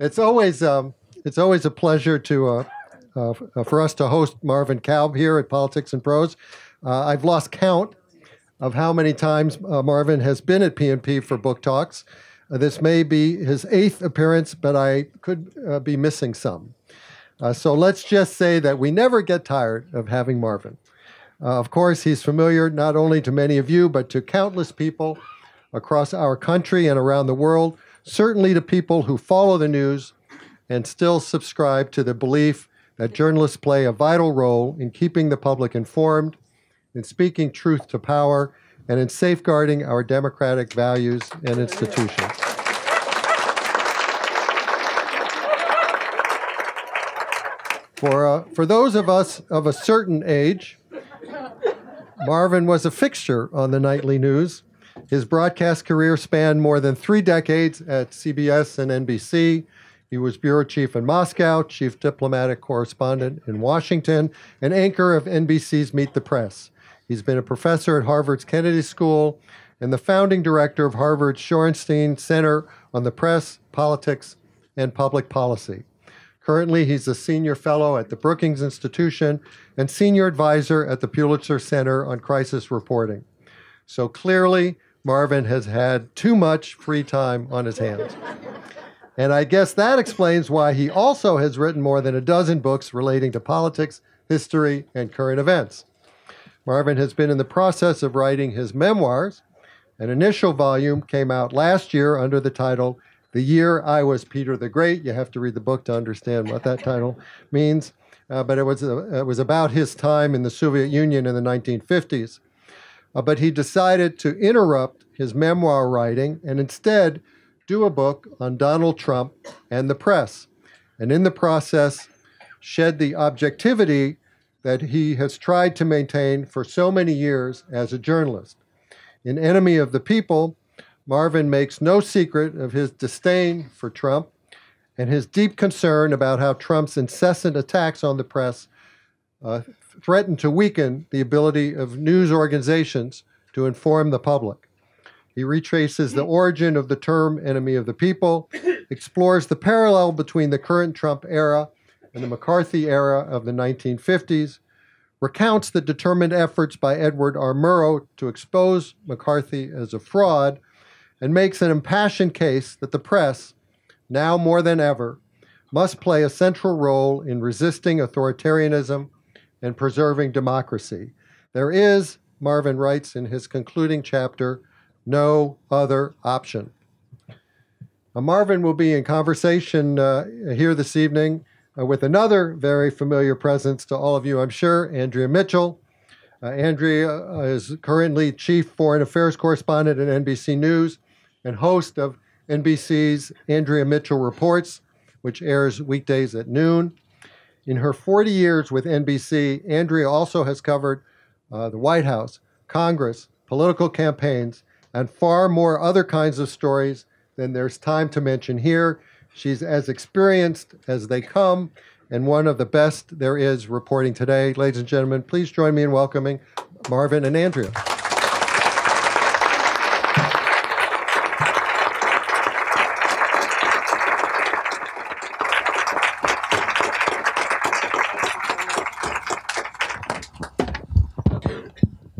It's always um, it's always a pleasure to uh, uh, for us to host Marvin Kalb here at Politics and Prose. Uh, I've lost count of how many times uh, Marvin has been at PNP for book talks. Uh, this may be his eighth appearance, but I could uh, be missing some. so let's just say that we never get tired of having Marvin. of course, he's familiar not only to many of you, but to countless people across our country and around the world certainly to people who follow the news and still subscribe to the belief that journalists play a vital role in keeping the public informed, in speaking truth to power, and in safeguarding our democratic values and institutions. For, uh, for those of us of a certain age, Marvin was a fixture on the nightly news his broadcast career spanned more than three decades at CBS and NBC. He was bureau chief in Moscow, chief diplomatic correspondent in Washington, and anchor of NBC's Meet the Press. He's been a professor at Harvard's Kennedy School and the founding director of Harvard's Shorenstein Center on the Press, Politics, and Public Policy. Currently, he's a senior fellow at the Brookings Institution and senior advisor at the Pulitzer Center on Crisis Reporting. So clearly, Marvin has had too much free time on his hands. And I guess that explains why he also has written more than a dozen books relating to politics, history, and current events. Marvin has been in the process of writing his memoirs. An initial volume came out last year under the title The Year I Was Peter the Great. You have to read the book to understand what that title means. Uh, but it was, uh, it was about his time in the Soviet Union in the 1950s. Uh, but he decided to interrupt his memoir writing and instead do a book on Donald Trump and the press. And in the process, shed the objectivity that he has tried to maintain for so many years as a journalist. In Enemy of the People, Marvin makes no secret of his disdain for Trump and his deep concern about how Trump's incessant attacks on the press uh, threaten to weaken the ability of news organizations to inform the public. He retraces the origin of the term enemy of the people, explores the parallel between the current Trump era and the McCarthy era of the 1950s, recounts the determined efforts by Edward R. Murrow to expose McCarthy as a fraud, and makes an impassioned case that the press, now more than ever, must play a central role in resisting authoritarianism and preserving democracy. There is, Marvin writes in his concluding chapter, no other option. Now, Marvin will be in conversation uh, here this evening uh, with another very familiar presence to all of you, I'm sure, Andrea Mitchell. Uh, Andrea uh, is currently chief foreign affairs correspondent at NBC News and host of NBC's Andrea Mitchell Reports, which airs weekdays at noon. In her 40 years with NBC, Andrea also has covered uh, the White House, Congress, political campaigns, and far more other kinds of stories than there's time to mention here. She's as experienced as they come and one of the best there is reporting today. Ladies and gentlemen, please join me in welcoming Marvin and Andrea.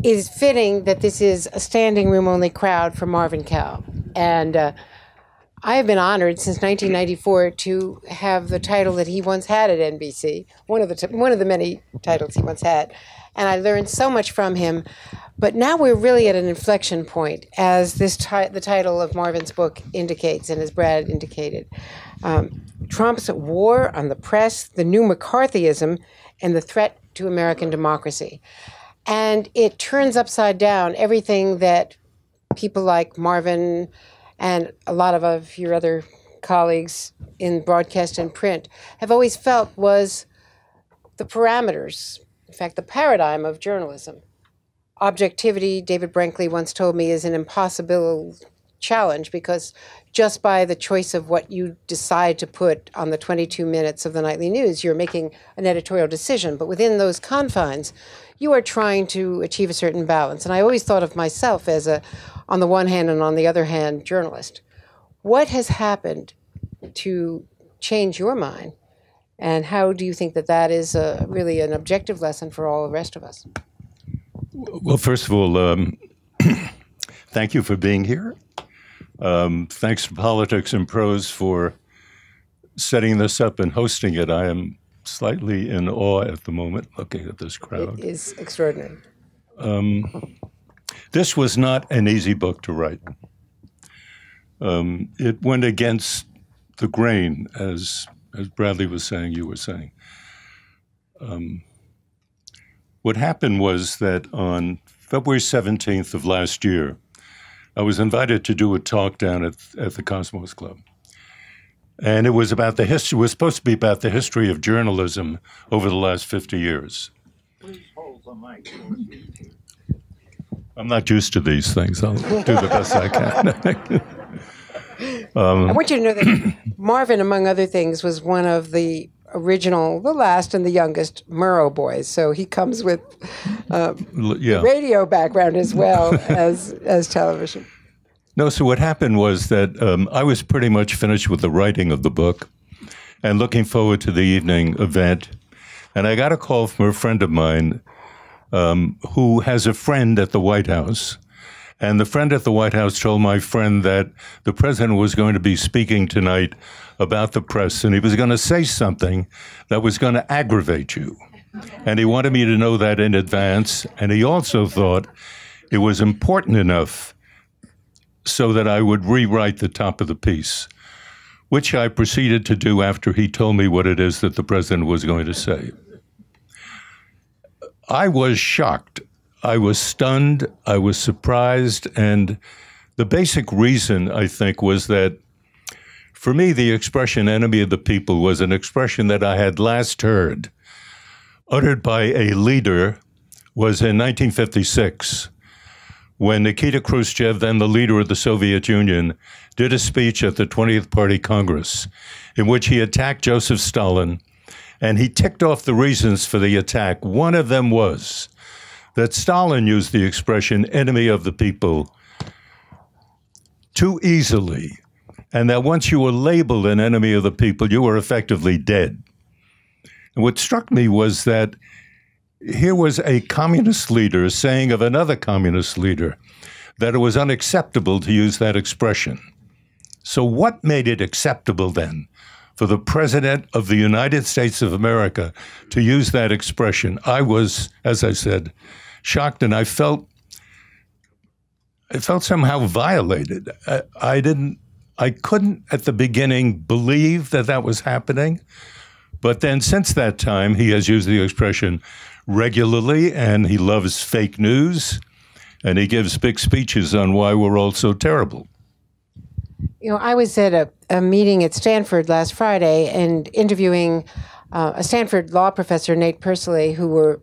Is fitting that this is a standing room only crowd for Marvin Kalb. And uh, I have been honored since 1994 to have the title that he once had at NBC, one of the, t- one of the many titles he once had. And I learned so much from him. But now we're really at an inflection point, as this ti- the title of Marvin's book indicates, and as Brad indicated. Um, Trump's war on the press, the new McCarthyism, and the threat to American democracy. And it turns upside down everything that people like Marvin and a lot of, of your other colleagues in broadcast and print have always felt was the parameters, in fact, the paradigm of journalism. Objectivity, David Brinkley once told me, is an impossible challenge because just by the choice of what you decide to put on the 22 minutes of the nightly news, you're making an editorial decision. But within those confines, you are trying to achieve a certain balance. And I always thought of myself as a, on the one hand and on the other hand, journalist. What has happened to change your mind? And how do you think that that is a, really an objective lesson for all the rest of us? Well, first of all, um, thank you for being here. Um, thanks to Politics and Prose for setting this up and hosting it. I am slightly in awe at the moment looking at this crowd. It is extraordinary. Um, this was not an easy book to write. Um, it went against the grain, as as Bradley was saying, you were saying. Um, what happened was that on February 17th of last year, I was invited to do a talk down at, at the Cosmos Club. And it was about the history, it was supposed to be about the history of journalism over the last 50 years. Please hold the mic. I'm not used to these things. I'll do the best I can. Um, I want you to know that Marvin, among other things, was one of the original, the last and the youngest Murrow boys. So he comes with uh, yeah. radio background as well as as television. No, so what happened was that um, I was pretty much finished with the writing of the book and looking forward to the evening event. And I got a call from a friend of mine um, who has a friend at the White House and the friend at the White House told my friend that the president was going to be speaking tonight about the press and he was going to say something that was going to aggravate you. And he wanted me to know that in advance. And he also thought it was important enough so that I would rewrite the top of the piece, which I proceeded to do after he told me what it is that the president was going to say. I was shocked I was stunned, I was surprised, and the basic reason, I think, was that for me, the expression enemy of the people was an expression that I had last heard, uttered by a leader, was in 1956 when Nikita Khrushchev, then the leader of the Soviet Union, did a speech at the 20th Party Congress in which he attacked Joseph Stalin and he ticked off the reasons for the attack. One of them was that Stalin used the expression enemy of the people too easily, and that once you were labeled an enemy of the people, you were effectively dead. And what struck me was that here was a communist leader saying of another communist leader that it was unacceptable to use that expression. So, what made it acceptable then for the President of the United States of America to use that expression? I was, as I said, shocked, and I felt I felt somehow violated. I, I didn't. I couldn't at the beginning believe that that was happening. But then since that time, he has used the expression regularly, and he loves fake news, and he gives big speeches on why we're all so terrible. You know, I was at a, a meeting at Stanford last Friday and interviewing uh, a Stanford law professor, Nate Persily, who were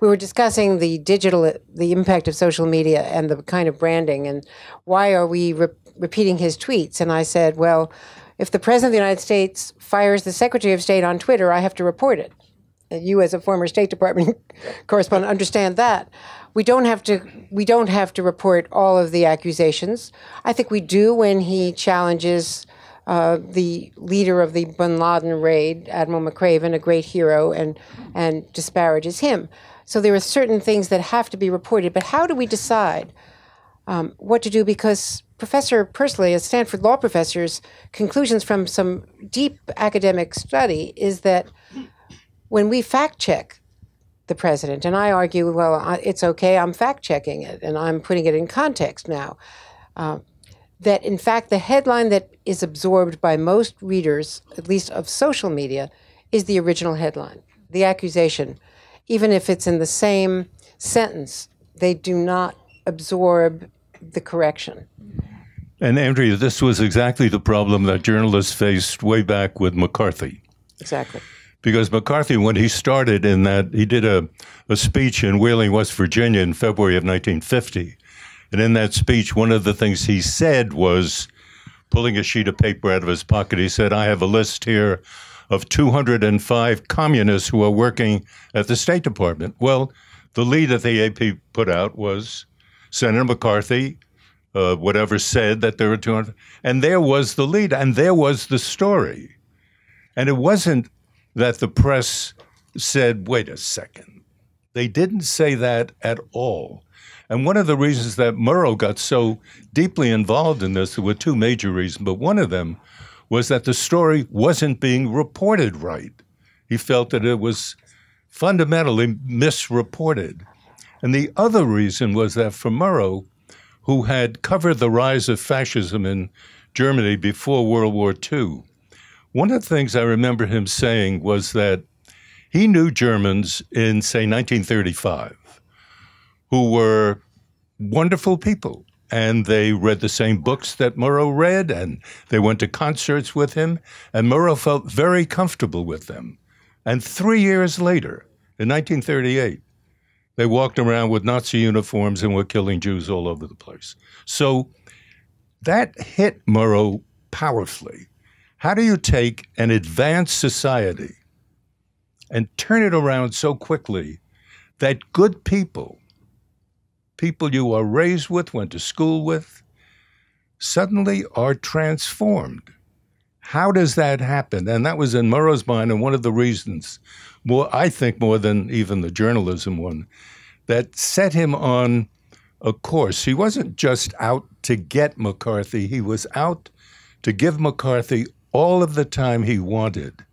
we were discussing the digital, the impact of social media and the kind of branding, and why are we re- repeating his tweets? And I said, well, if the president of the United States fires the Secretary of State on Twitter, I have to report it. You, as a former State Department correspondent, understand that. We don't have to. We don't have to report all of the accusations. I think we do when he challenges uh, the leader of the Bin Laden raid, Admiral McRaven, a great hero, and and disparages him. So there are certain things that have to be reported. But how do we decide um, what to do? Because Professor Persily, a Stanford law professor's conclusions from some deep academic study is that when we fact check the president, and I argue, well, it's okay, I'm fact checking it and I'm putting it in context now. Uh, that in fact, the headline that is absorbed by most readers, at least of social media, is the original headline, the accusation even if it's in the same sentence, they do not absorb the correction. And Andrea, this was exactly the problem that journalists faced way back with McCarthy. Exactly. Because McCarthy, when he started in that, he did a, a speech in Wheeling, West Virginia in February of 1950. And in that speech, one of the things he said was, pulling a sheet of paper out of his pocket, he said, I have a list here of 205 communists who are working at the State Department. Well, the lead that the AP put out was Senator McCarthy, uh, whatever said that there were 200, and there was the lead, and there was the story. And it wasn't that the press said, wait a second. They didn't say that at all. And one of the reasons that Murrow got so deeply involved in this, there were two major reasons, but one of them was that the story wasn't being reported right. He felt that it was fundamentally misreported. And the other reason was that for Murrow, who had covered the rise of fascism in Germany before World War II, one of the things I remember him saying was that he knew Germans in, say, 1935 who were wonderful people. And they read the same books that Murrow read, and they went to concerts with him. And Murrow felt very comfortable with them. And three years later, in 1938, they walked around with Nazi uniforms and were killing Jews all over the place. So that hit Murrow powerfully. How do you take an advanced society and turn it around so quickly that good people, people you are raised with, went to school with, suddenly are transformed? How does that happen? And that was in Murrow's mind, and one of the reasons, more I think more than even the journalism one, that set him on a course. He wasn't just out to get McCarthy; he was out to give McCarthy all of the time he wanted,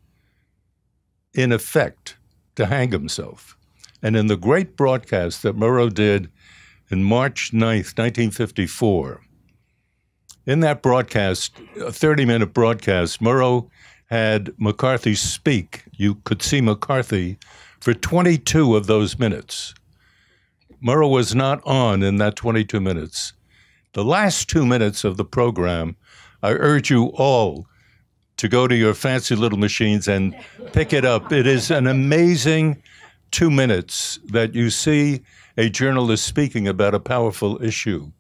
in effect, to hang himself. And in the great broadcast that Murrow did in March 9th, 1954, in that broadcast, a 30 minute broadcast, Murrow had McCarthy speak. You could see McCarthy for 22 of those minutes. Murrow was not on in that 22 minutes. The last two minutes of the program, I urge you all to go to your fancy little machines and pick it up. It is an amazing two minutes that you see a journalist speaking about a powerful issue.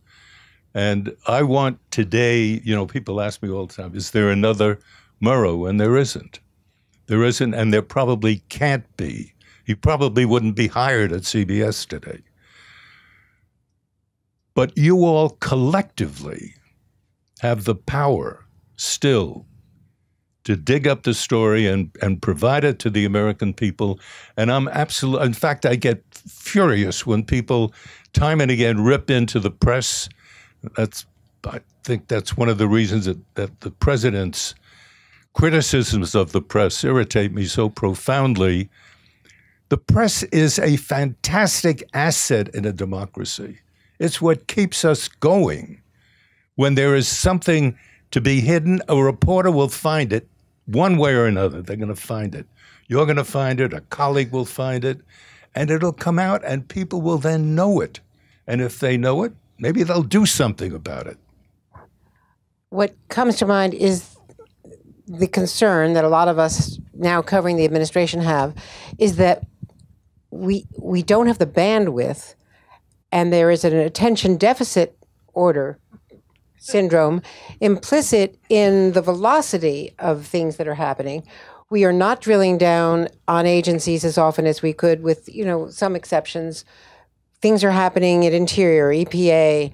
And I want today, you know, people ask me all the time, is there another Murrow? And there isn't. There isn't, and there probably can't be. He probably wouldn't be hired at CBS today. But you all collectively have the power still to dig up the story and, and provide it to the American people. And I'm absolutely, in fact, I get furious when people time and again rip into the press that's I think that's one of the reasons that, that the president's criticisms of the press irritate me so profoundly. The press is a fantastic asset in a democracy. It's what keeps us going. When there is something to be hidden, a reporter will find it one way or another. They're going to find it. You're going to find it, a colleague will find it, and it'll come out, and people will then know it. And if they know it, maybe they'll do something about it. What comes to mind is the concern that a lot of us now covering the administration have is that we we don't have the bandwidth and there is an attention deficit order syndrome implicit in the velocity of things that are happening we are not drilling down on agencies as often as we could with you know some exceptions things are happening at Interior, EPA.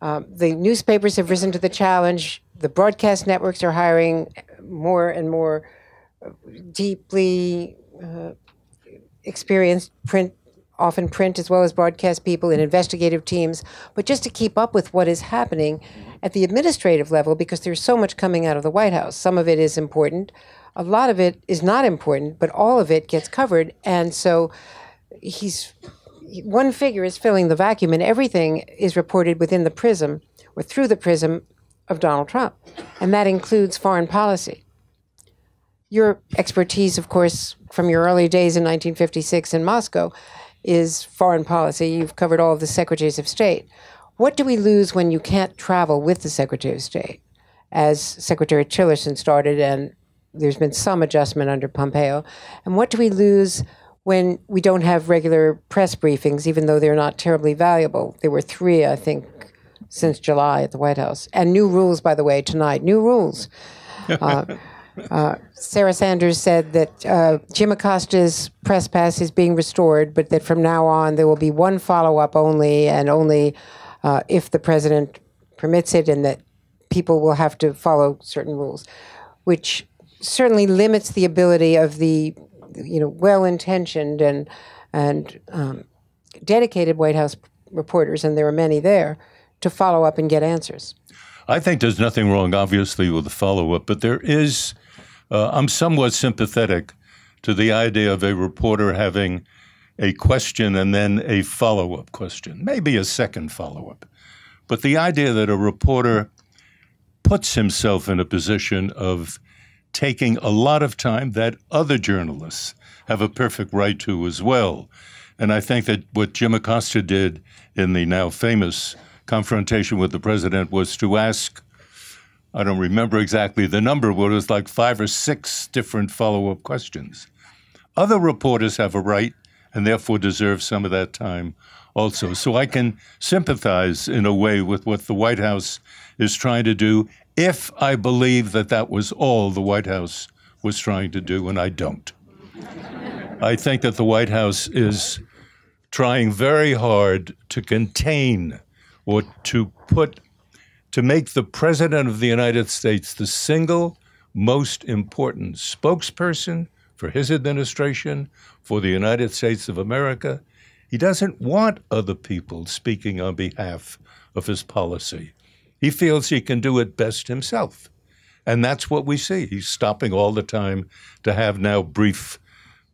Um, the newspapers have risen to the challenge. The broadcast networks are hiring more and more deeply uh, experienced print, often print as well as broadcast people in investigative teams. But just to keep up with what is happening at the administrative level, because there's so much coming out of the White House. Some of it is important, a lot of it is not important, but all of it gets covered. And so he's one figure is filling the vacuum, and everything is reported within the prism or through the prism of Donald Trump, and that includes foreign policy. Your expertise, of course, from your early days in 1956 in Moscow, is foreign policy. You've covered all of the secretaries of state. What do we lose when you can't travel with the secretary of state? As Secretary Tillerson started, and there's been some adjustment under Pompeo. And what do we lose when we don't have regular press briefings, even though they're not terribly valuable. There were three, I think, since July at the White House. And new rules, by the way, tonight. New rules. Uh, uh, Sarah Sanders said that uh, Jim Acosta's press pass is being restored, but that from now on there will be one follow up only, and only uh, if the president permits it, and that people will have to follow certain rules, which certainly limits the ability of the, you know, well-intentioned and and um, dedicated White House reporters, and there are many there, to follow up and get answers. I think there's nothing wrong, obviously, with the follow up, but there is. Uh, I'm somewhat sympathetic to the idea of a reporter having a question and then a follow up question, maybe a second follow up. But the idea that a reporter puts himself in a position of taking a lot of time that other journalists have a perfect right to as well. And I think that what Jim Acosta did in the now famous confrontation with the president was to ask, I don't remember exactly the number, but it was like five or six different follow up questions. Other reporters have a right and therefore deserve some of that time also. So I can sympathize in a way with what the White House is trying to do if I believe that that was all the White House was trying to do, and I don't. I think that the White House is trying very hard to contain or to put, to make the President of the United States the single most important spokesperson for his administration, for the United States of America. He doesn't want other people speaking on behalf of his policy. He feels he can do it best himself. And that's what we see. He's stopping all the time to have now brief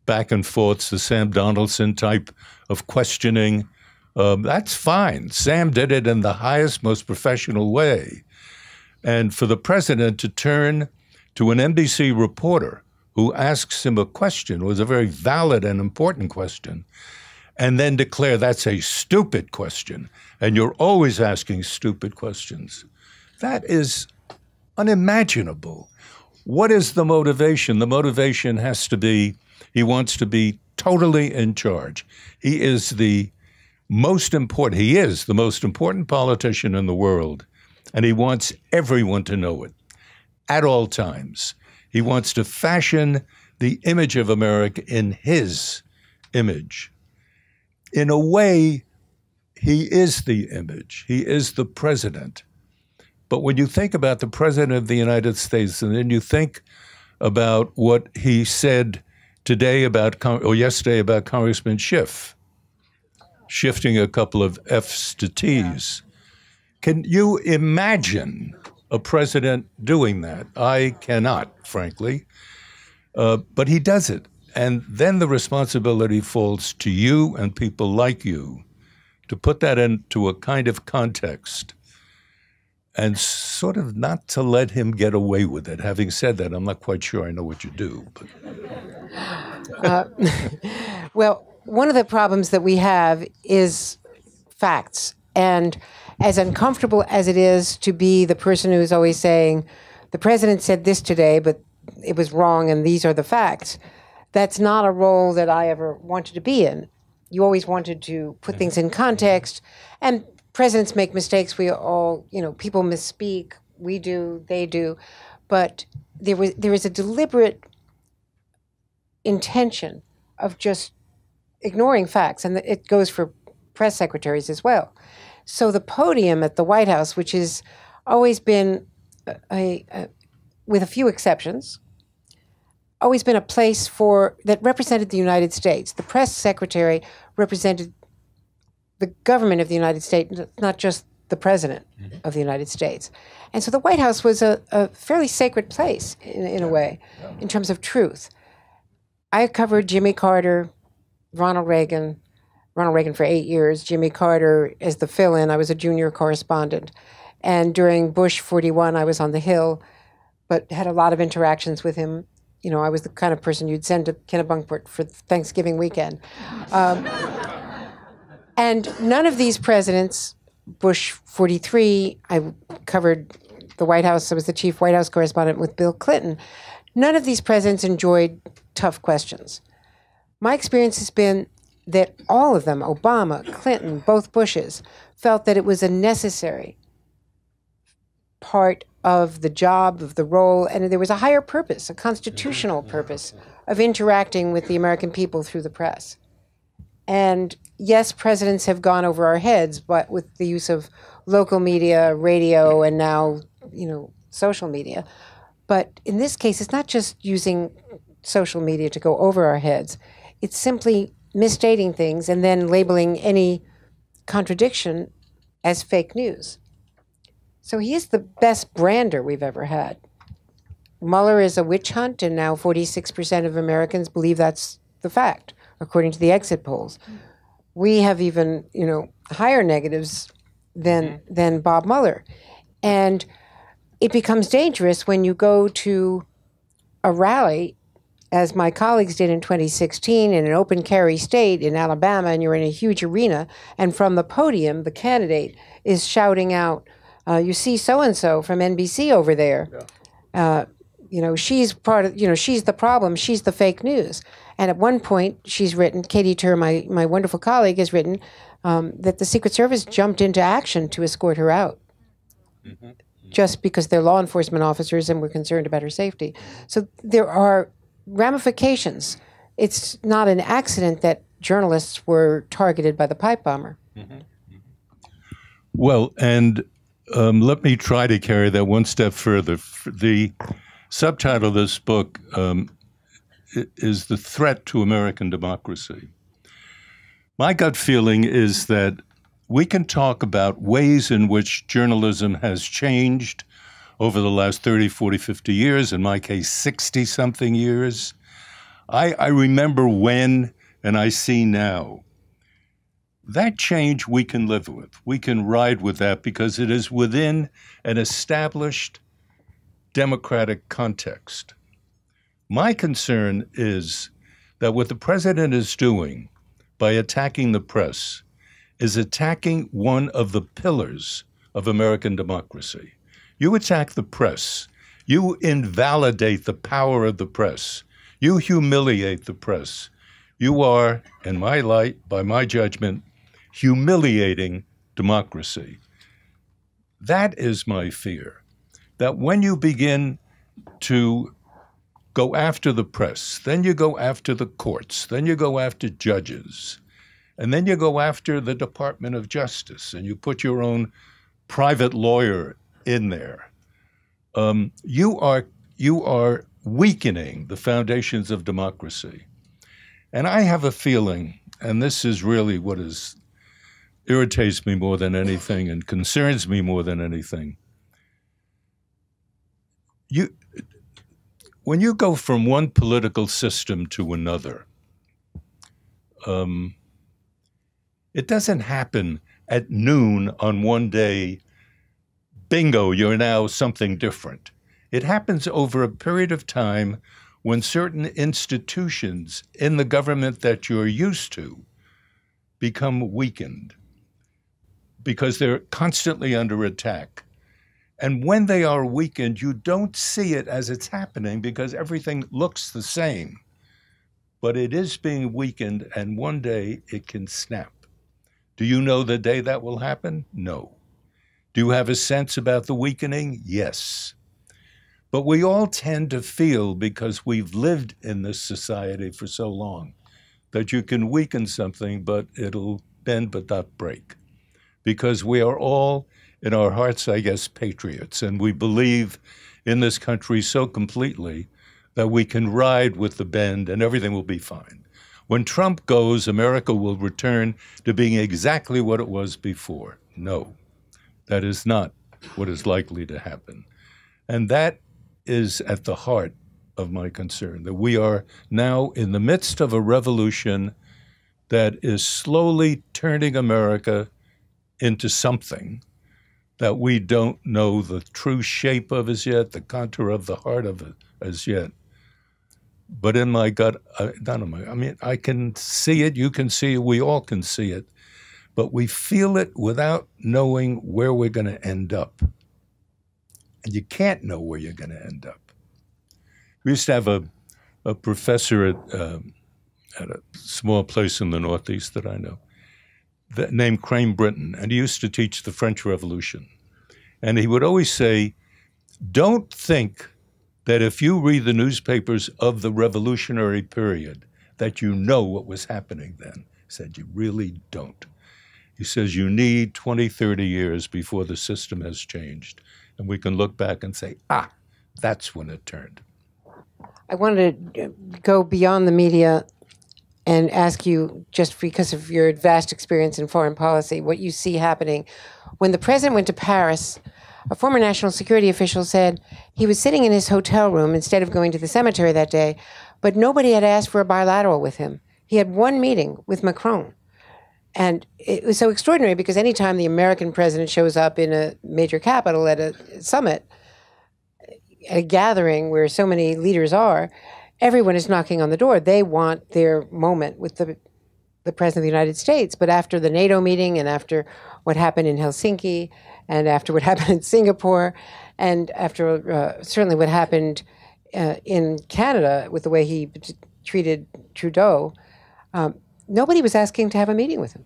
back and forths, the Sam Donaldson type of questioning. Um, that's fine. Sam did it in the highest, most professional way. And for the president to turn to an NBC reporter who asks him a question, was a very valid and important question, and then declare that's a stupid question, and you're always asking stupid questions. That is unimaginable. What is the motivation? The motivation has to be he wants to be totally in charge. He is the most important, he is the most important politician in the world, and he wants everyone to know it at all times. He wants to fashion the image of America in his image in a way, he is the image, he is the president. But when you think about the president of the United States, and then you think about what he said today about, or yesterday about Congressman Schiff, shifting a couple of F's to T's. Can you imagine a president doing that? I cannot, frankly. Uh, but he does it. And then the responsibility falls to you and people like you to put that into a kind of context and sort of not to let him get away with it. Having said that, I'm not quite sure I know what you do. uh, well, one of the problems that we have is facts. And as uncomfortable as it is to be the person who is always saying, the president said this today, but it was wrong and these are the facts that's not a role that I ever wanted to be in. You always wanted to put things in context, and presidents make mistakes. We all, you know, people misspeak. We do, they do, but there was there is a deliberate intention of just ignoring facts, and it goes for press secretaries as well. So the podium at the White House, which has always been a, a, a with a few exceptions, always been a place for that represented the United States. The press secretary represented the government of the United States, not just the president mm-hmm. of the United States. And so the White House was a, a fairly sacred place in, in a way, in terms of truth. I covered Jimmy Carter, Ronald Reagan, Ronald Reagan for eight years, Jimmy Carter as the fill in. I was a junior correspondent. And during Bush 41, I was on the Hill, but had a lot of interactions with him you know, I was the kind of person you'd send to Kennebunkport for Thanksgiving weekend. Um, and none of these presidents, Bush 43, I covered the White House, I was the chief White House correspondent with Bill Clinton. None of these presidents enjoyed tough questions. My experience has been that all of them, Obama, Clinton, both Bushes, felt that it was a necessary part of the job, of the role, and there was a higher purpose, a constitutional purpose of interacting with the American people through the press. And yes, presidents have gone over our heads, but with the use of local media, radio, and now, you know, social media. But in this case, it's not just using social media to go over our heads, it's simply misstating things and then labeling any contradiction as fake news. So he is the best brander we've ever had. Mueller is a witch hunt, and now 46% of Americans believe that's the fact, according to the exit polls. We have even, you know, higher negatives than mm-hmm. than Bob Mueller, and it becomes dangerous when you go to a rally, as my colleagues did in 2016 in an open carry state in Alabama, and you're in a huge arena, and from the podium, the candidate is shouting out, uh, "You see, so and so from NBC over there." Uh, you know, she's part of, you know, she's the problem. She's the fake news. And at one point, she's written, Katie Tur, my, my wonderful colleague, has written um, that the Secret Service jumped into action to escort her out just because they're law enforcement officers and we're concerned about her safety. So there are ramifications. It's not an accident that journalists were targeted by the pipe bomber. Well, and um, let me try to carry that one step further. The subtitle of this book um, is The Threat to American Democracy. My gut feeling is that we can talk about ways in which journalism has changed over the last 30, 40, 50 years, in my case, 60 something years. I, I remember when and I see now. That change we can live with. We can ride with that because it is within an established democratic context. My concern is that what the president is doing by attacking the press is attacking one of the pillars of American democracy. You attack the press, you invalidate the power of the press, you humiliate the press. You are, in my light, by my judgment, humiliating democracy. That is my fear. That when you begin to go after the press, then you go after the courts, then you go after judges, and then you go after the Department of Justice, and you put your own private lawyer in there. Um, you are you are weakening the foundations of democracy. And I have a feeling, and this is really what is irritates me more than anything and concerns me more than anything. You when you go from one political system to another, um, it doesn't happen at noon on one day. Bingo, you're now something different. It happens over a period of time when certain institutions in the government that you're used to become weakened because they're constantly under attack. And when they are weakened, you don't see it as it's happening because everything looks the same. But it is being weakened, and one day it can snap. Do you know the day that will happen? No. Do you have a sense about the weakening? Yes. But we all tend to feel, because we've lived in this society for so long, that you can weaken something, but it'll bend but not break. Because we are all, in our hearts, I guess, patriots, and we believe in this country so completely that we can ride with the bend and everything will be fine. When Trump goes, America will return to being exactly what it was before. No, that is not what is likely to happen. And that is at the heart of my concern that we are now in the midst of a revolution that is slowly turning America into something that we don't know the true shape of as yet, the contour of the heart of it as yet. But in my gut, I, not in my, I mean, I can see it, you can see it, we all can see it, but we feel it without knowing where we're going to end up. And you can't know where you're going to end up. We used to have a, a professor at, um, at a small place in the Northeast that I know that, named Crane Brinton, and he used to teach the French Revolution. And he would always say, Don't think that if you read the newspapers of the revolutionary period, that you know what was happening then. He said, You really don't. He says, You need 20, 30 years before the system has changed. And we can look back and say, Ah, That's when it turned. I wanted to go beyond the media and ask you, just because of your vast experience in foreign policy, what you see happening. When the president went to Paris, a former national security official said he was sitting in his hotel room instead of going to the cemetery that day, but nobody had asked for a bilateral with him. He had one meeting with Macron. And it was so extraordinary because anytime the American president shows up in a major capital at a summit, at a gathering where so many leaders are, everyone is knocking on the door. They want their moment with the the president of the United States. But after the NATO meeting and after what happened in Helsinki and after what happened in Singapore and after uh, certainly what happened uh, in Canada with the way he treated Trudeau, um, nobody was asking to have a meeting with him.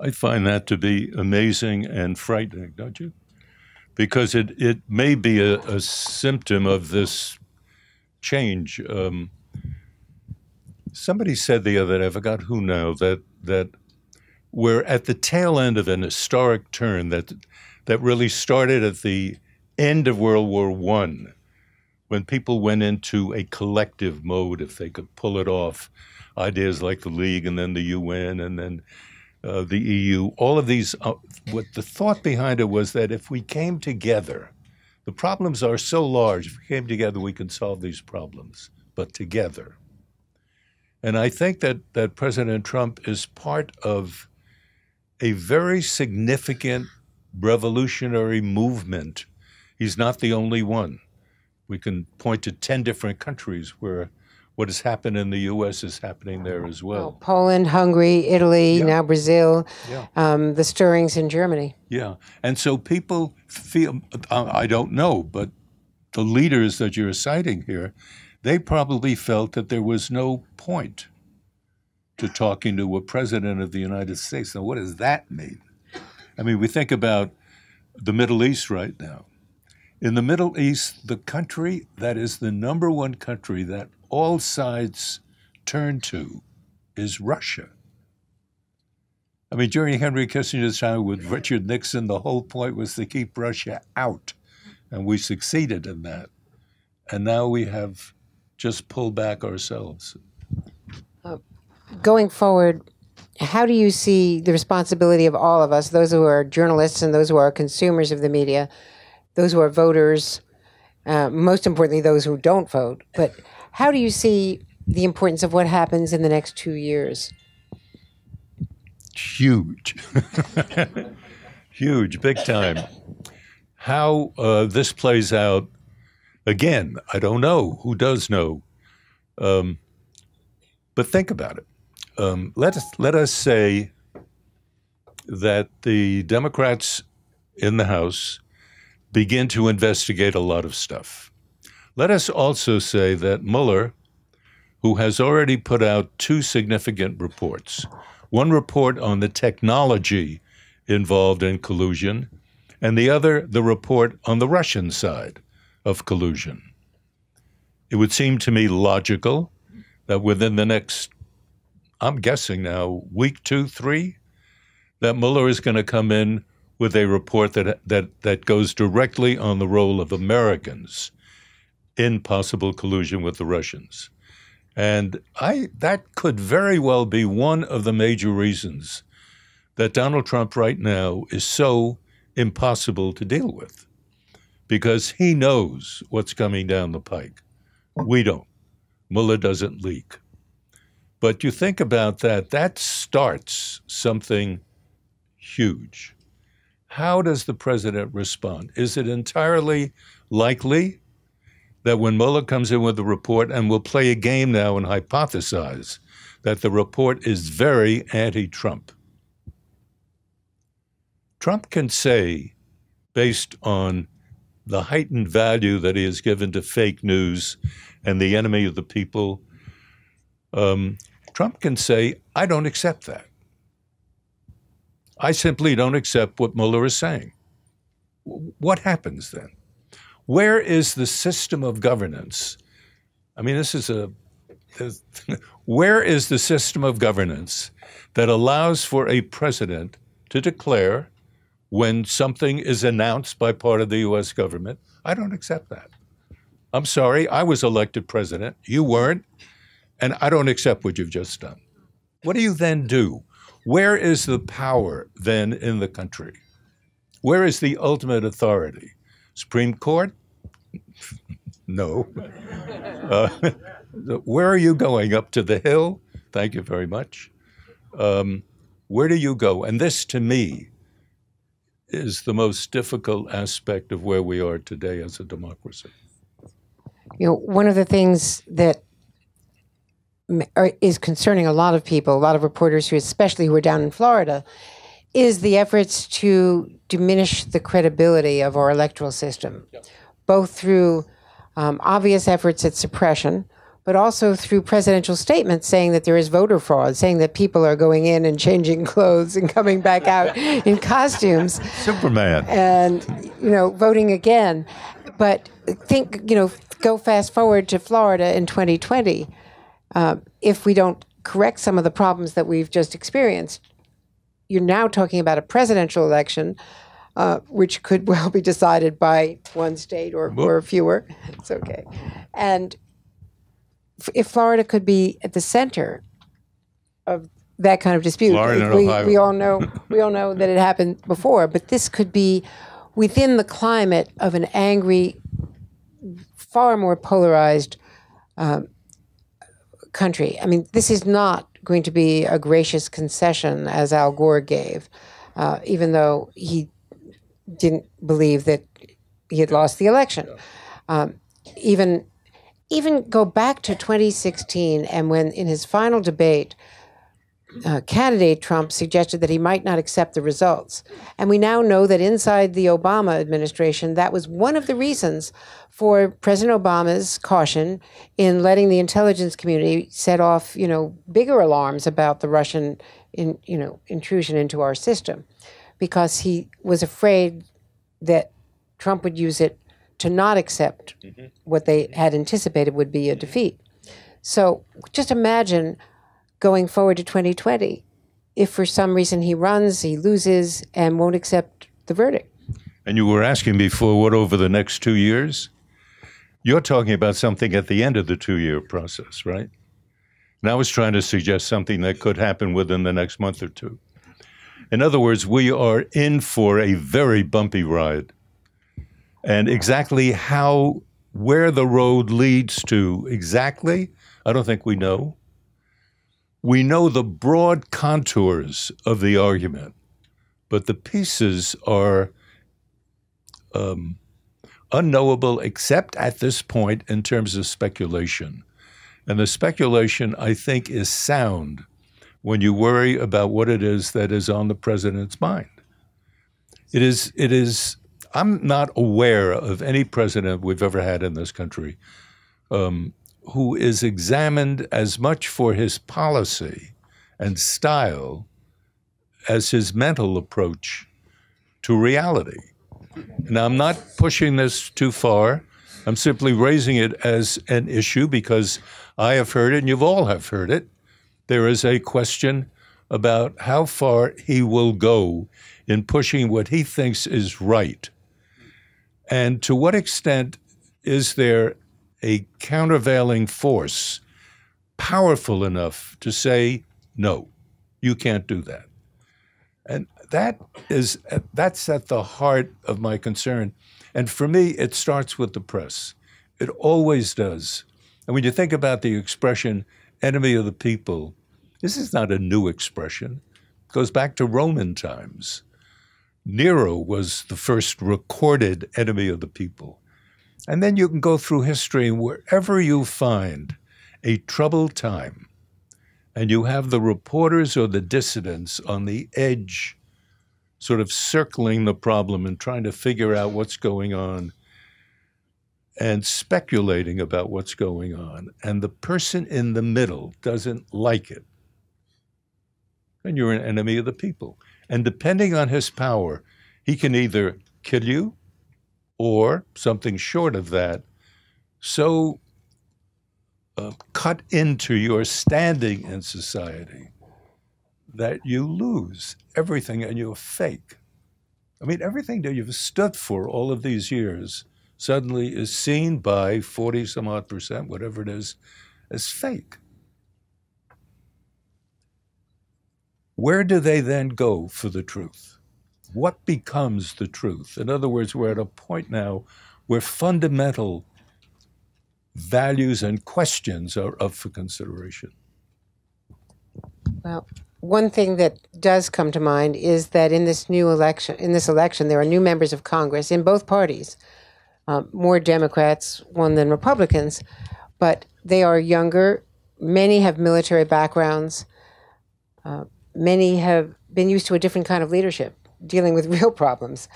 I find that to be amazing and frightening, don't you? Because it, it may be a, a symptom of this change. Um, somebody said the other day, I forgot who now, that that we're at the tail end of an historic turn that that really started at the end of World War One, when people went into a collective mode, if they could pull it off. Ideas like the League, and then the UN, and then uh, the EU. All of these. Uh, what the thought behind it was that if we came together the problems are so large. If we came together, we can solve these problems, but together. And I think that, that President Trump is part of a very significant revolutionary movement. He's not the only one. We can point to 10 different countries where what has happened in the U.S. is happening there as well. Oh, Poland, Hungary, Italy, yeah. now Brazil, yeah. um, the stirrings in Germany. Yeah. And so people feel, I don't know, but the leaders that you're citing here, they probably felt that there was no point to talking to a president of the United States. Now, what does that mean? I mean, we think about the Middle East right now. In the Middle East, the country that is the number one country that all sides turn to is Russia. I mean, during Henry Kissinger's time with Richard Nixon, the whole point was to keep Russia out, and we succeeded in that. And now we have just pulled back ourselves. Uh, going forward, how do you see the responsibility of all of us, those who are journalists and those who are consumers of the media, those who are voters, uh, most importantly, those who don't vote, but how do you see the importance of what happens in the next two years? Huge. Huge, big time. How uh, this plays out, again, I don't know. Who does know? Um, but think about it. Um, let, us, let us say that the Democrats in the House begin to investigate a lot of stuff let us also say that Mueller, who has already put out two significant reports, one report on the technology involved in collusion, and the other, the report on the Russian side of collusion. It would seem to me logical that within the next, I'm guessing now, week two, three, that Mueller is going to come in with a report that, that, that goes directly on the role of Americans in possible collusion with the Russians. And I, that could very well be one of the major reasons that Donald Trump right now is so impossible to deal with because he knows what's coming down the pike. We don't. Mueller doesn't leak. But you think about that, that starts something huge. How does the president respond? Is it entirely likely that when Mueller comes in with the report, and we'll play a game now and hypothesize that the report is very anti Trump. Trump can say, based on the heightened value that he has given to fake news and the enemy of the people, um, Trump can say, I don't accept that. I simply don't accept what Mueller is saying. What happens then? Where is the system of governance? I mean, this is a. where is the system of governance that allows for a president to declare when something is announced by part of the U.S. government, I don't accept that? I'm sorry, I was elected president. You weren't. And I don't accept what you've just done. What do you then do? Where is the power then in the country? Where is the ultimate authority? Supreme Court? no. Uh, where are you going? Up to the hill? Thank you very much. Um, where do you go? And this, to me, is the most difficult aspect of where we are today as a democracy. You know, one of the things that is concerning a lot of people, a lot of reporters who, especially who are down in Florida, is the efforts to diminish the credibility of our electoral system, both through um, obvious efforts at suppression, but also through presidential statements saying that there is voter fraud, saying that people are going in and changing clothes and coming back out in costumes. Superman. And, you know, voting again. But think, you know, go fast forward to Florida in 2020. Uh, if we don't correct some of the problems that we've just experienced, you're now talking about a presidential election, uh, which could well be decided by one state or, or fewer. It's okay. And if Florida could be at the center of that kind of dispute, Florida we, we all know we all know that it happened before, but this could be within the climate of an angry, far more polarized um, country. I mean, this is not going to be a gracious concession as Al Gore gave, uh, even though he didn't believe that he had lost the election. Um, even even go back to 2016 and when in his final debate uh, candidate Trump suggested that he might not accept the results. And we now know that inside the Obama administration, that was one of the reasons for President Obama's caution in letting the intelligence community set off, you know, bigger alarms about the Russian, in, you know, intrusion into our system, because he was afraid that Trump would use it to not accept mm-hmm. what they had anticipated would be a defeat. So just imagine going forward to 2020 if for some reason he runs, he loses, and won't accept the verdict. And you were asking before what over the next two years? You're talking about something at the end of the two year process, right? And I was trying to suggest something that could happen within the next month or two. In other words, we are in for a very bumpy ride and exactly how, where the road leads to exactly, I don't think we know. We know the broad contours of the argument, but the pieces are um, unknowable except at this point in terms of speculation. And the speculation, I think, is sound when you worry about what it is that is on the president's mind. It is, it is I'm not aware of any president we've ever had in this country um, who is examined as much for his policy and style as his mental approach to reality. Now, I'm not pushing this too far. I'm simply raising it as an issue because I have heard it and you've all have heard it. There is a question about how far he will go in pushing what he thinks is right and to what extent is there a countervailing force powerful enough to say, no, you can't do that? And that is that's at the heart of my concern. And for me, it starts with the press. It always does. And when you think about the expression enemy of the people, this is not a new expression. It goes back to Roman times. Nero was the first recorded enemy of the people. And then you can go through history, and wherever you find a troubled time, and you have the reporters or the dissidents on the edge, sort of circling the problem and trying to figure out what's going on and speculating about what's going on, and the person in the middle doesn't like it, then you're an enemy of the people. And depending on his power, he can either kill you or something short of that, so uh, cut into your standing in society that you lose everything and you're fake. I mean, everything that you've stood for all of these years suddenly is seen by 40 some odd percent, whatever it is, as fake. Where do they then go for the truth? What becomes the truth? In other words, we're at a point now where fundamental values and questions are up for consideration. Well, one thing that does come to mind is that in this new election, in this election, there are new members of Congress in both parties, uh, more Democrats one than Republicans, but they are younger. Many have military backgrounds. Uh, many have been used to a different kind of leadership, dealing with real problems,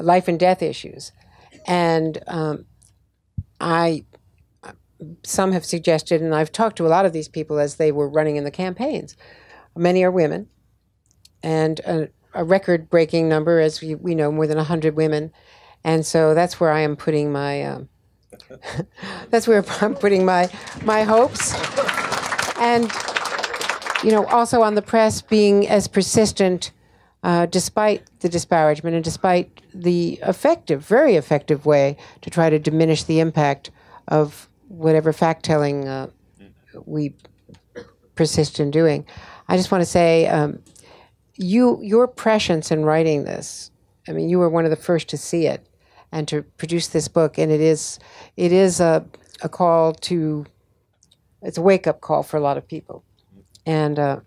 life and death issues, and um, I. Some have suggested, and I've talked to a lot of these people as they were running in the campaigns Many are women, and a, a record breaking number, as we, we know, more than 100 women. And so that's where I am putting my. Um, that's where I'm putting my my hopes, and you know, also on the press being as persistent, uh, despite the disparagement and despite the effective, very effective way to try to diminish the impact of whatever fact telling uh, we persist in doing. I just want to say, um, you your prescience in writing this. I mean, you were one of the first to see it and to produce this book, and it is it is a a call to it's a wake up call for a lot of people, and uh,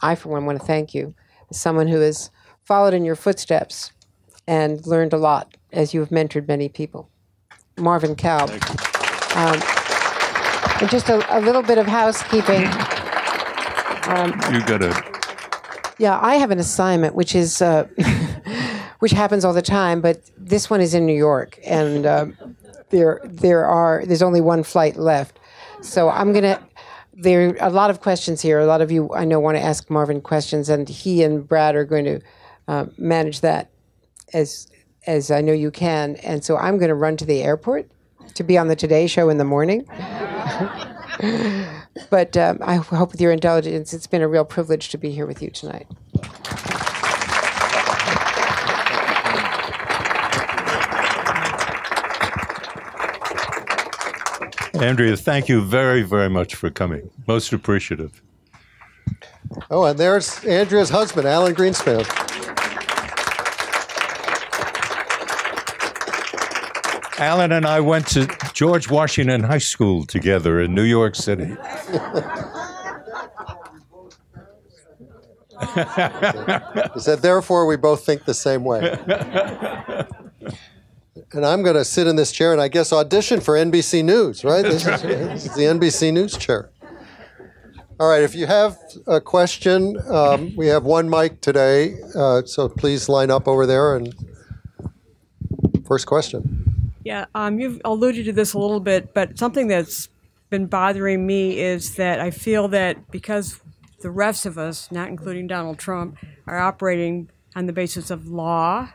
I for one want to thank you someone who has followed in your footsteps and learned a lot as you have mentored many people. Marvin Kalb. Um, and just a, a little bit of housekeeping. Um, you got to. Yeah, I have an assignment, which is uh, which happens all the time, but this one is in New York, and uh, there there are there's only one flight left, so I'm gonna. There are a lot of questions here. A lot of you I know want to ask Marvin questions, and he and Brad are going to uh, manage that as as I know you can. And so I'm going to run to the airport to be on the Today Show in the morning. But um, I hope with your indulgence, it's been a real privilege to be here with you tonight. Andrea, thank you very, very much for coming. Most appreciative. Oh, and there's Andrea's husband, Alan Greenspan. Alan and I went to George Washington High School together in New York City. he said, therefore, we both think the same way. and I'm going to sit in this chair and I guess audition for NBC News, right? This, is, this is, the NBC News chair. All right, if you have a question, um, we have one mic today, uh, so please line up over there and first question. Yeah, um, you've alluded to this a little bit, but something that's been bothering me is that I feel that because the rest of us, not including Donald Trump, are operating on the basis of law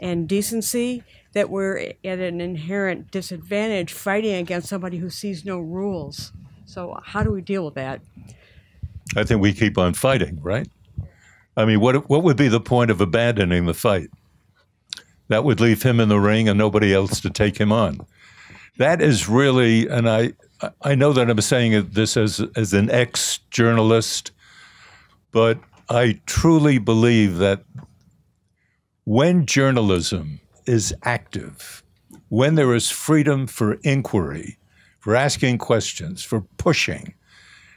and decency, that we're at an inherent disadvantage fighting against somebody who sees no rules. So, how do we deal with that? I think we keep on fighting, right? I mean, what what would be the point of abandoning the fight? That would leave him in the ring and nobody else to take him on. That is really, and I, I know that I'm saying this as, as an ex journalist, but I truly believe that when journalism is active, when there is freedom for inquiry, for asking questions, for pushing,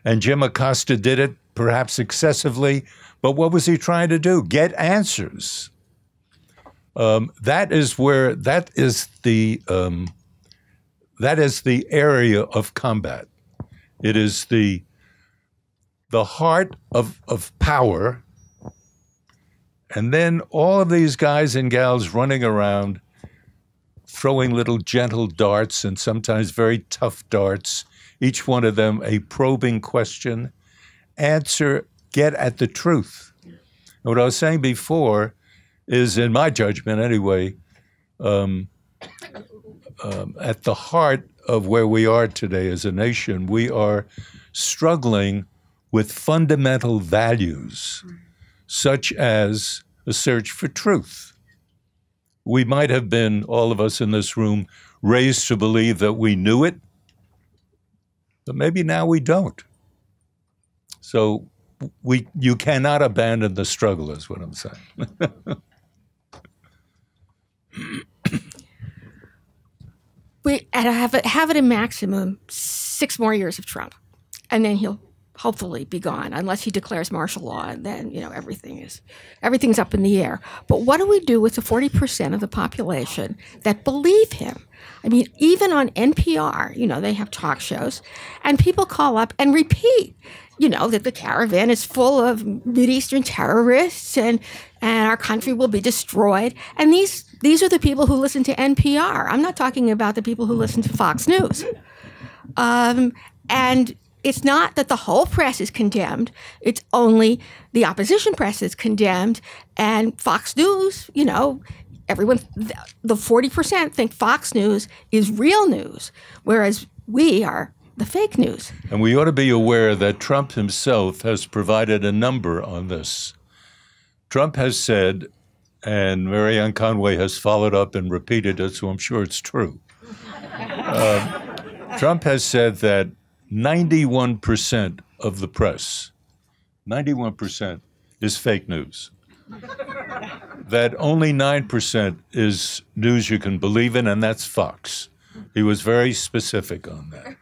and Jim Acosta did it perhaps excessively, but what was he trying to do? Get answers. Um, that is where that is the um, that is the area of combat. It is the the heart of of power, and then all of these guys and gals running around, throwing little gentle darts and sometimes very tough darts. Each one of them a probing question. Answer. Get at the truth. And what I was saying before is, in my judgment anyway, um, um, at the heart of where we are today as a nation. We are struggling with fundamental values, such as a search for truth. we might have been, all of us in this room, raised to believe that we knew it, but maybe now we don't. So we, you cannot abandon the struggle, is what I'm saying. we have it have it a maximum six more years of Trump, and then he'll hopefully be gone unless he declares martial law and then you know everything is everything's up in the air but what do we do with the 40% of the population that believe him i mean even on npr you know they have talk shows and people call up and repeat you know that the caravan is full of Mideastern terrorists and and our country will be destroyed. And these these are the people who listen to NPR. I'm not talking about the people who listen to Fox News. Um, and it's not that the whole press is condemned. It's only the opposition press is condemned. And Fox News, you know, everyone, the 40% think Fox News is real news, whereas we are the fake news. And we ought to be aware that Trump himself has provided a number on this. Trump has said, and Marianne Conway has followed up and repeated it, so I'm sure it's true. Uh, Trump has said that 91% of the press, 91% is fake news. that only 9% is news you can believe in, and that's Fox. He was very specific on that.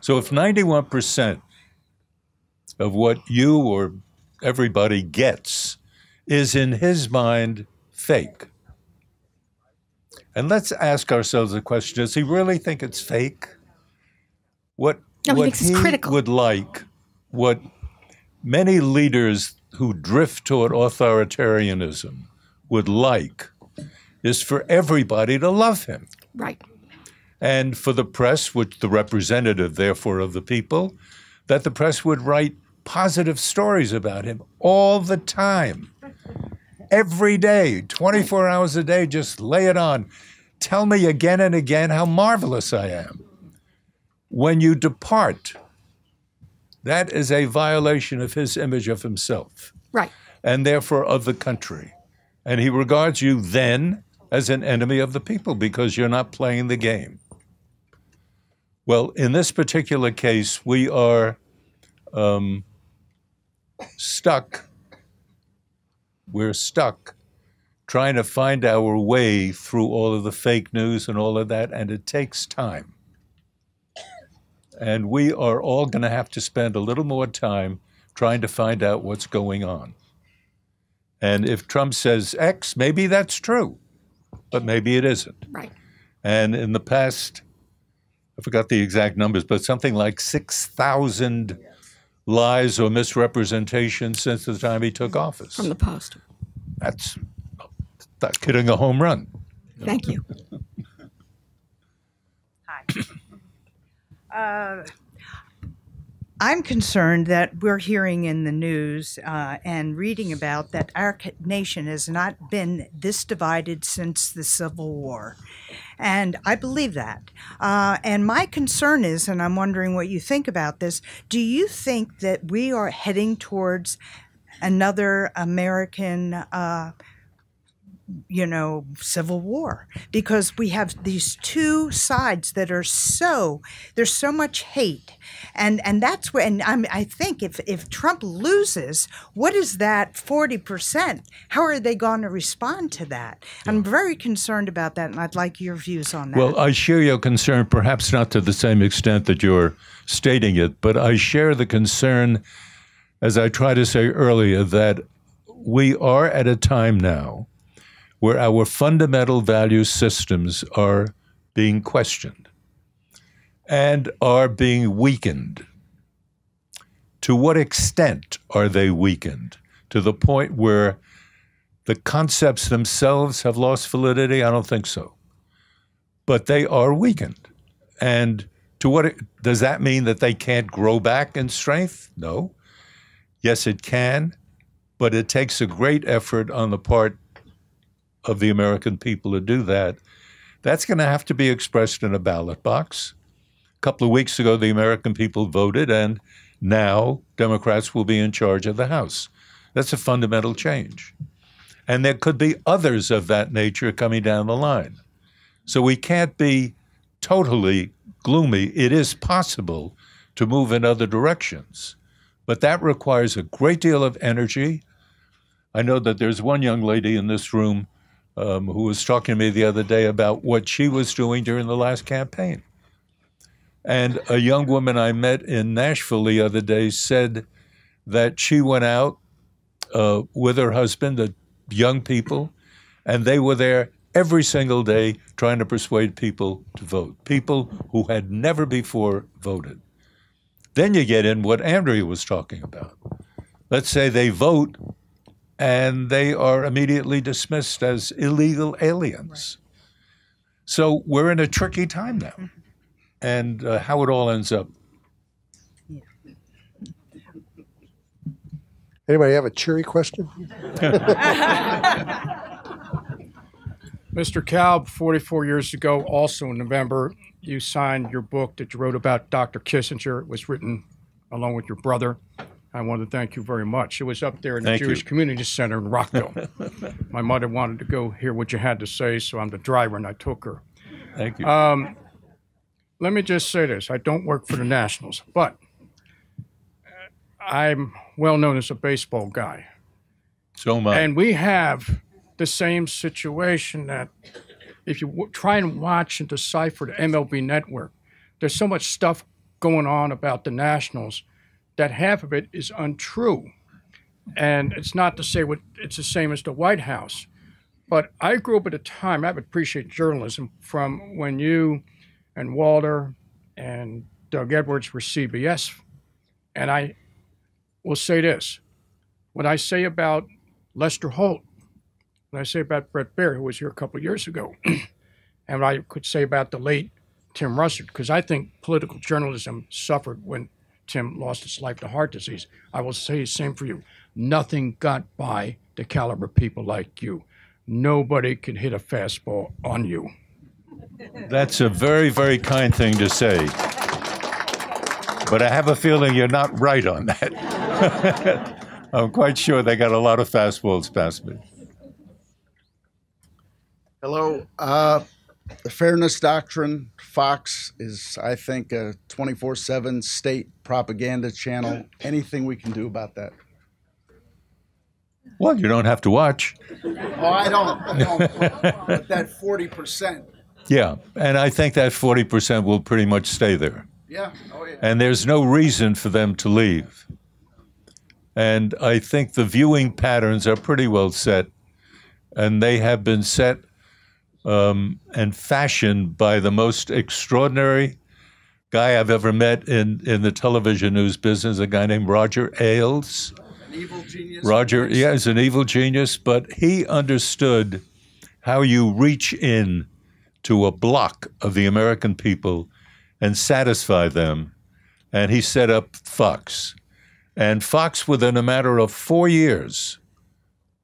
So if 91% of what you or everybody gets is in his mind fake. And let's ask ourselves the question does he really think it's fake? What, no, what he, he would like, what many leaders who drift toward authoritarianism would like, is for everybody to love him. Right and for the press, which the representative, therefore, of the people, that the press would write positive stories about him all the time. Every day, 24 hours a day, just lay it on. Tell me again and again how marvelous I am. When you depart, that is a violation of his image of himself. Right. And therefore of the country. And he regards you then as an enemy of the people because you're not playing the game. Well, in this particular case, we are um, stuck. We're stuck trying to find our way through all of the fake news and all of that, and it takes time. And we are all going to have to spend a little more time trying to find out what's going on. And if Trump says X, maybe that's true, but maybe it isn't. Right. And in the past I forgot the exact numbers, but something like 6,000 lies or misrepresentations since the time he took office. From the Post. That's not kidding a home run. Thank you. Hi. Uh, I'm concerned that we're hearing in the news uh, and reading about that our nation has not been this divided since the Civil War. And I believe that. Uh, and my concern is, and I'm wondering what you think about this do you think that we are heading towards another American? Uh, you know, civil war because we have these two sides that are so there's so much hate, and and that's when I'm, I think if if Trump loses, what is that forty percent? How are they going to respond to that? Yeah. I'm very concerned about that, and I'd like your views on that. Well, I share your concern, perhaps not to the same extent that you're stating it, but I share the concern, as I tried to say earlier, that we are at a time now where our fundamental value systems are being questioned and are being weakened. To what extent are they weakened? To the point where the concepts themselves have lost validity? I don't think so. But they are weakened. And to what does that mean that they can't grow back in strength? No. Yes, it can, but it takes a great effort on the part of the American people to do that, that's going to have to be expressed in a ballot box. A couple of weeks ago, the American people voted, and now Democrats will be in charge of the House. That's a fundamental change. And there could be others of that nature coming down the line. So we can't be totally gloomy. It is possible to move in other directions, but that requires a great deal of energy. I know that there's one young lady in this room um, who was talking to me the other day about what she was doing during the last campaign. And a young woman I met in Nashville the other day said that she went out uh, with her husband, the young people, and they were there every single day trying to persuade people to vote, people who had never before voted. Then you get in what Andrea was talking about. Let's say they vote and they are immediately dismissed as illegal aliens. So we're in a tricky time now. And uh, how it all ends up. Anybody have a cheery question? Mr. Kalb, 44 years ago, also in November, you signed your book that you wrote about Dr. Kissinger. It was written along with your brother. I want to thank you very much. It was up there in the Jewish you. Community Center in Rockville. My mother wanted to go hear what you had to say, so I'm the driver and I took her. Thank you. Um, let me just say this I don't work for the Nationals, but I'm well known as a baseball guy. so I. And we have the same situation that if you w- try and watch and decipher the MLB network, there's so much stuff going on about the Nationals that half of it is untrue. And it's not to say what it's the same as the White House. But I grew up at a time, I would appreciate journalism from when you and Walter and Doug Edwards were CBS. And I will say this what I say about Lester Holt, what I say about Bret Baier, who was here a couple years ago, and what I could say about the late Tim Russert, because I think political journalism suffered when Tim lost his life to heart disease. I will say the same for you. Nothing got by the caliber people like you. Nobody can hit a fastball on you. That's a very, very kind thing to say. But I have a feeling you're not right on that. I'm quite sure they got a lot of fastballs past me. Hello. Uh, the Fairness Doctrine, Fox, is, I think, a 24 7 state propaganda channel. Anything we can do about that? Well, you don't have to watch. Oh, I don't. I don't. but that 40%. Yeah, and I think that 40% will pretty much stay there. Yeah. Oh, yeah. And there's no reason for them to leave. And I think the viewing patterns are pretty well set, and they have been set um, and fashioned by the most extraordinary guy I've ever met in, in the television news business, a guy named Roger Ailes. An evil genius. Roger, yeah, is an evil genius, but he understood how you reach in to a block of the American people and satisfy them. And he set up Fox. And Fox, within a matter of four years,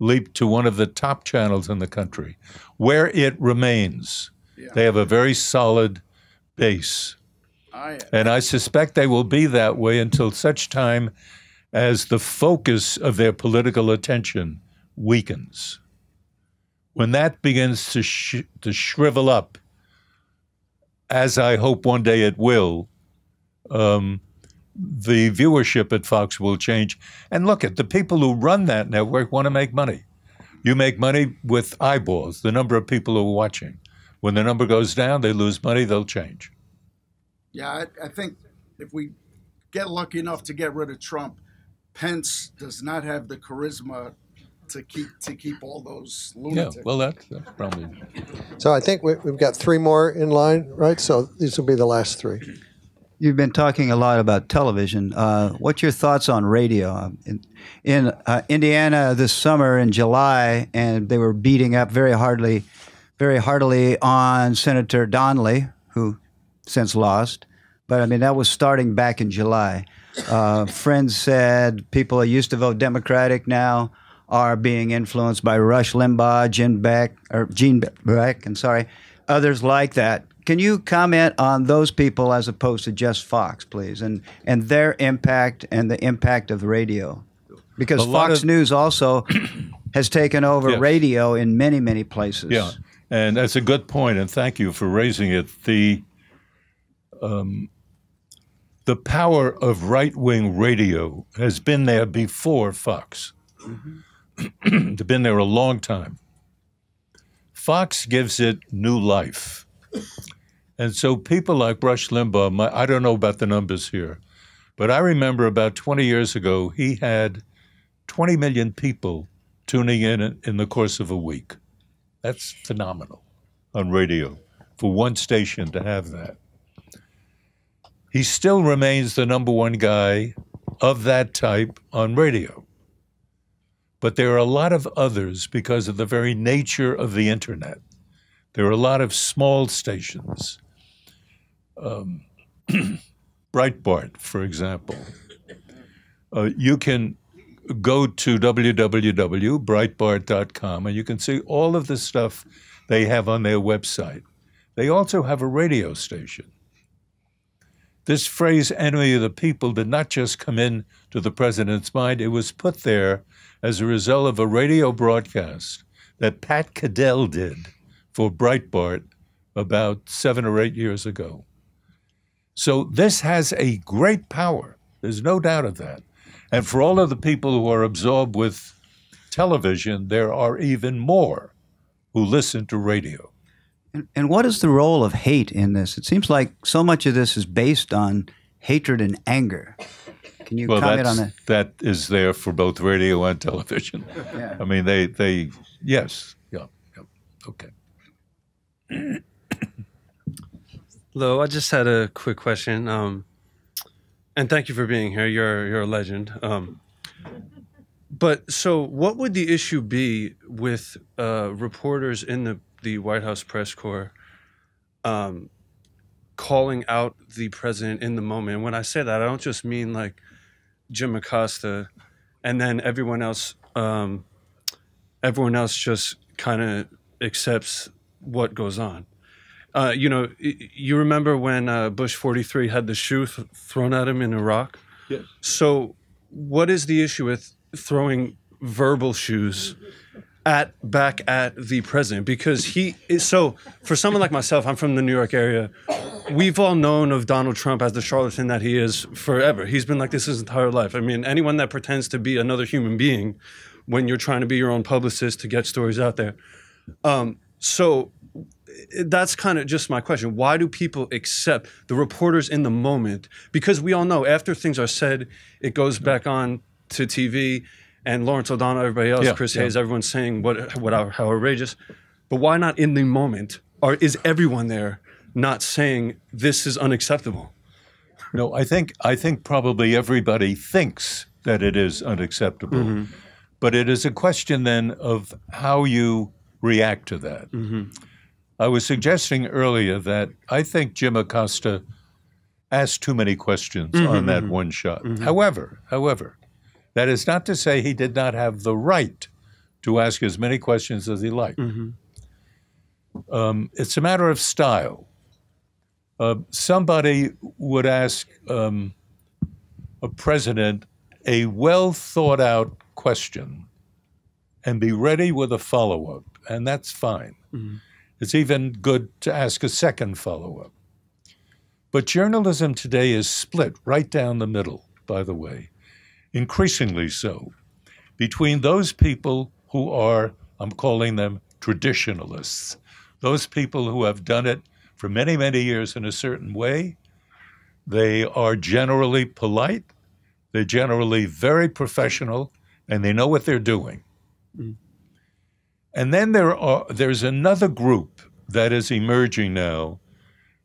leaped to one of the top channels in the country, where it remains. They have a very solid base. I, And I suspect they will be that way until such time as the focus of their political attention weakens. When that begins to, sh- to shrivel up, as I hope one day it will, um, the viewership at Fox will change. And look at the people who run that network want to make money. You make money with eyeballs, the number of people who are watching. When the number goes down, they lose money, they'll change. yeah, I, I think if we get lucky enough to get rid of Trump, Pence does not have the charisma to keep to keep all those lunatics. Yeah, well, that's, that's probably. So I think we, we've got three more in line, right? So these will be the last three. You've been talking a lot about television. Uh, what's your thoughts on radio? In, in uh, Indiana this summer in July, and they were beating up very hardly, very heartily on Senator Donnelly, who since lost. But I mean, that was starting back in July. Uh, friends said people who used to vote Democratic now are being influenced by Rush Limbaugh, Gene Beck, or Gene Beck, and sorry, others like that. Can you comment on those people as opposed to just Fox, please, and and their impact and the impact of radio? Because Fox of- News also has taken over Yes. radio in many, many places. Yeah, and that's a good point, and thank you for raising it. The um, the power of right wing radio has been there before Fox. it's been there a long time. Fox gives it new life. And so people like Rush Limbaugh, my, I don't know about the numbers here, but I remember about 20 years ago, he had 20 million people tuning in in the course of a week. That's phenomenal on radio for one station to have that. He still remains the number one guy of that type on radio. But there are a lot of others because of the very nature of the internet. There are a lot of small stations. Um, Breitbart, for example. Uh, you can go to www.breitbart.com and you can see all of the stuff they have on their website. They also have a radio station. This phrase, enemy of the people, did not just come in to the president's mind, it was put there as a result of a radio broadcast that Pat Caddell did for Breitbart about seven or eight years ago. So this has a great power. There's no doubt of that. And for all of the people who are absorbed with television, there are even more who listen to radio. And, and what is the role of hate in this? It seems like so much of this is based on hatred and anger. Can you well, comment on that? that is there for both radio and television. Yeah. I mean, they, they, yes, yeah, yeah, okay. Lo, I just had a quick question. Um, and thank you for being here. You're you're a legend. Um, but so, what would the issue be with uh, reporters in the the White House press corps um, calling out the president in the moment? And when I say that, I don't just mean like Jim Acosta, and then everyone else. Um, everyone else just kind of accepts what goes on. Uh, you know, you remember when uh, Bush 43 had the shoe th- thrown at him in Iraq? Yes. So, what is the issue with throwing verbal shoes at back at the president? Because he is so. For someone like myself, I'm from the New York area. We've all known of Donald Trump as the charlatan that he is forever. He's been like this his entire life. I mean, anyone that pretends to be another human being when you're trying to be your own publicist to get stories out there. Um, so that's kind of just my question. Why do people accept the reporters in the moment? Because we all know after things are said, it goes back on to TV, and Lawrence O'Donnell, everybody else, Yeah, Chris yeah. Hayes, everyone's saying what, what, how outrageous. But why not in the moment? Or is everyone there not saying this is unacceptable? No, I think I think probably everybody thinks that it is unacceptable, mm-hmm. but it is a question then of how you react to that. Mm-hmm. I was suggesting earlier that I think Jim Acosta asked too many questions on that one shot. However, however, that is not to say he did not have the right to ask as many questions as he liked. Um, it's a matter of style. Uh, somebody would ask um, a president a well thought out question and be ready with a follow up, and that's fine. It's even good to ask a second follow up. But journalism today is split right down the middle, by the way, increasingly so, between those people who are, I'm calling them traditionalists, those people who have done it for many, many years in a certain way. They are generally polite, they're generally very professional, and they know what they're doing. Mm. And then there are there's another group that is emerging now,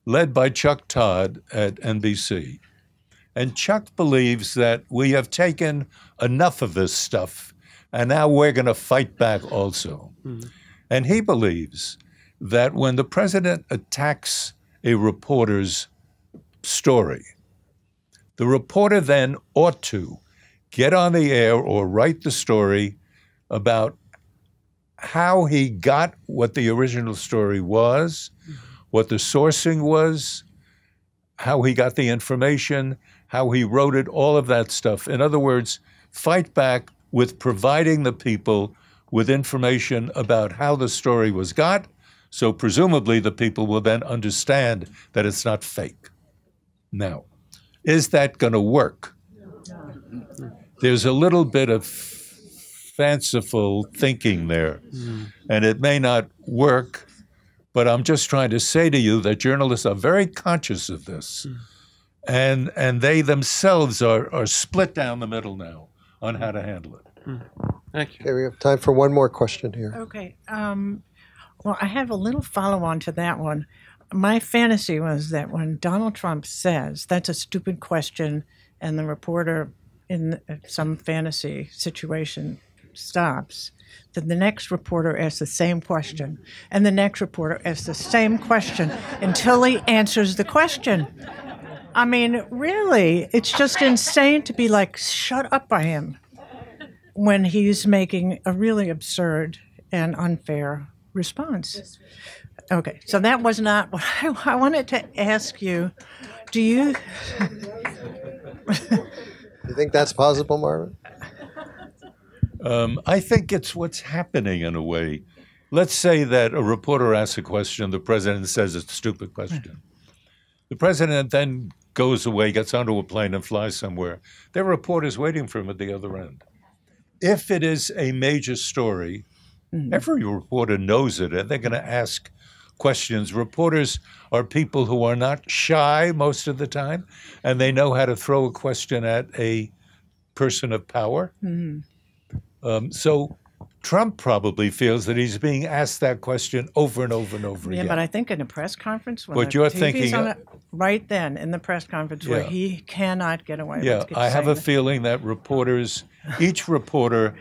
led by Chuck Todd at NBC. And Chuck believes that we have taken enough of this stuff, and now we're going to fight back also. Mm-hmm. And he believes that when the president attacks a reporter's story, the reporter then ought to get on the air or write the story about how he got what the original story was, mm-hmm. what the sourcing was, how he got the information, how he wrote it, all of that stuff. In other words, fight back with providing the people with information about how the story was got. So presumably the people will then understand that it's not fake. Now, is that going to work? There's a little bit of fanciful thinking there, mm. and it may not work, but I'm just trying to say to you that journalists are very conscious of this. Mm. And, and they themselves are, are split down the middle now on how to handle it. Mm. Thank you. Okay, we have time for one more question here. Okay. Um, well, I have a little follow on to that one. My fantasy was that when Donald Trump says that's a stupid question, and the reporter in some fantasy situation stops, then the next reporter asks the same question, and the next reporter asks the same question until he answers the question. I mean, really, it's just insane to be like shut up by him when he's making a really absurd and unfair response. Okay, so that was not what I, I wanted to ask you. Do you? You think that's possible, Marvin? Um, I think it's what's happening in a way. Let's say that a reporter asks a question, the president says it's a stupid question. The president then goes away, gets onto a plane, and flies somewhere. There are reporters waiting for him at the other end. If it is a major story, every reporter knows it, and they're going to ask questions. Reporters are people who are not shy most of the time, and they know how to throw a question at a person of power. Um, so Trump probably feels that he's being asked that question over and over and over Yeah, again. Yeah, but I think in a press conference, when But the you're TV's thinking- on it, right then in the press conference where he cannot get away. yeah, with I have a saying feeling that reporters, each reporter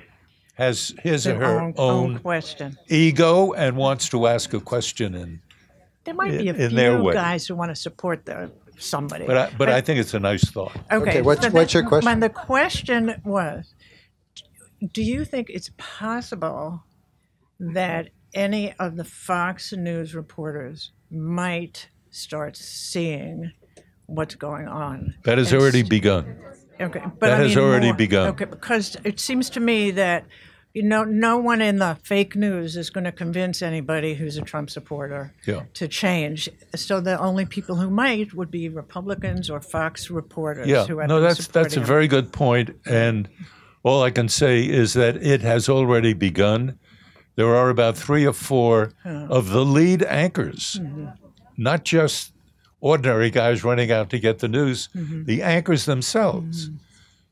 has his or her own, own, own question. ego and wants to ask a question. And There might be a in- in few guys who want to support the, somebody. but I, but I think it's a nice thought. Okay, Okay, what's- what's the- your question? My, the question was, do you think it's possible that any of the Fox News reporters might start seeing what's going on? That has already st- begun. Okay, but That I has mean already more- begun. Okay, because it seems to me that you know no one in the fake news is going to convince anybody who's a Trump supporter Yeah. to change. So the only people who might would be Republicans or Fox reporters Yeah, who have no, that's that's a very good point, and all I can say is that it has already begun. There are about three or four of the lead anchors, Mm-hmm. not just ordinary guys running out to get the news. Mm-hmm. The anchors themselves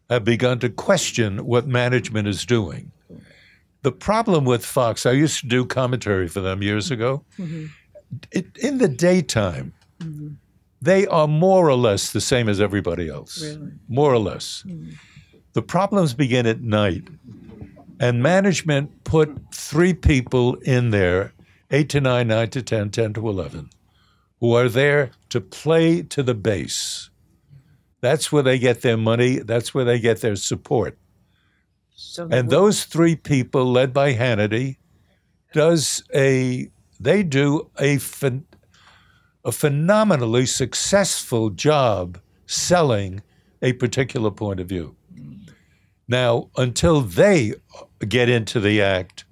have begun to question what management is doing. The problem with Fox, I used to do commentary for them years ago. It, in the daytime, they are more or less the same as everybody else. More or less. The problems begin at night. And management put three people in there, eight to nine, nine to 10, 10 to 11, who are there to play to the base. That's where they get their money, that's where they get their support. So And those three people, led by Hannity, does a they do a phen, a phenomenally successful job selling a particular point of view. Now, until they get into the act,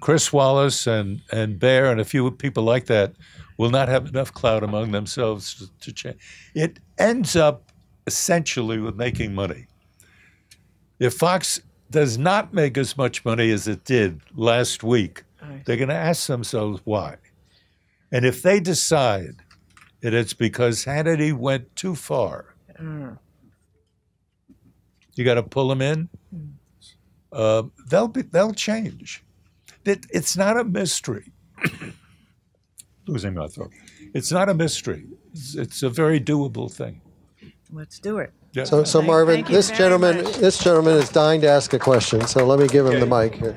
Chris Wallace and and Baier and a few people like that will not have enough clout among themselves to, to change. It ends up essentially with making money. If Fox does not make as much money as it did last week, they're going to ask themselves why. And if they decide that it's because Hannity went too far, mm. You got to pull them in. Uh, they'll be they'll change. It, it's not a mystery. Losing my throat. It's not a mystery. It's, it's a very doable thing. let's do it. Yeah. So, so Thank- Marvin, thank you this gentleman, much. this gentleman is dying to ask a question. So let me give him the mic here.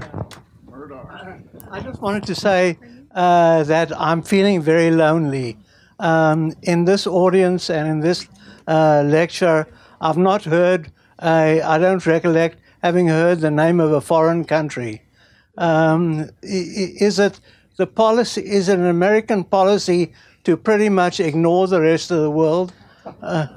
I just wanted to say uh, that I'm feeling very lonely. Um, in this audience and in this uh, lecture, I've not heard, uh, I don't recollect having heard the name of a foreign country. Um, i- i- is it the policy, is it an American policy to pretty much ignore the rest of the world? Uh,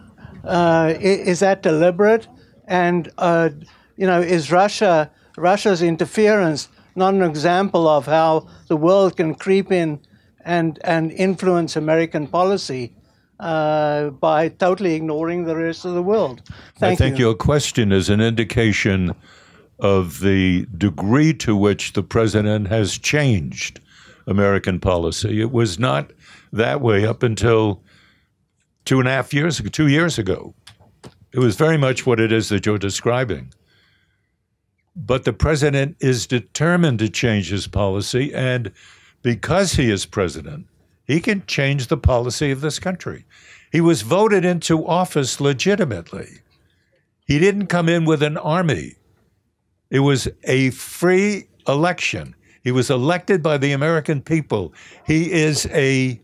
uh, is that deliberate? And uh, you know, is Russia Russia's interference not an example of how the world can creep in and, and influence American policy uh, by totally ignoring the rest of the world. Thank I think you. your question is an indication of the degree to which the president has changed American policy. It was not that way up until two and a half years ago, two years ago. It was very much what it is that you're describing. But the president is determined to change his policy, and because he is president, he can change the policy of this country. He was voted into office legitimately. He didn't come in with an army. It was a free election. He was elected by the American people. He is a.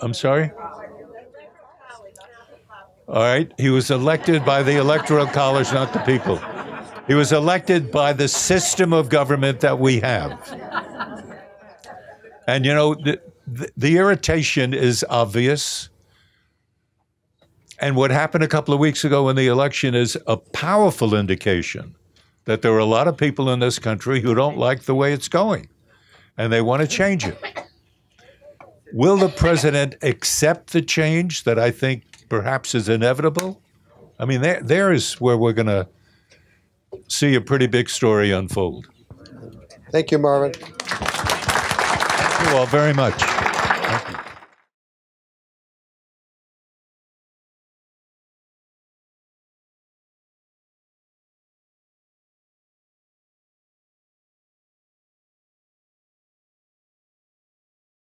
I'm sorry? All right. He was elected by the Electoral College, not the people. He was elected by the system of government that we have. And, you know, the, the, the irritation is obvious. And what happened a couple of weeks ago in the election is a powerful indication that there are a lot of people in this country who don't like the way it's going and they want to change it. Will the president accept the change that I think perhaps is inevitable? I mean, there, there is where we're going to see a pretty big story unfold. Thank you, Marvin. All very much.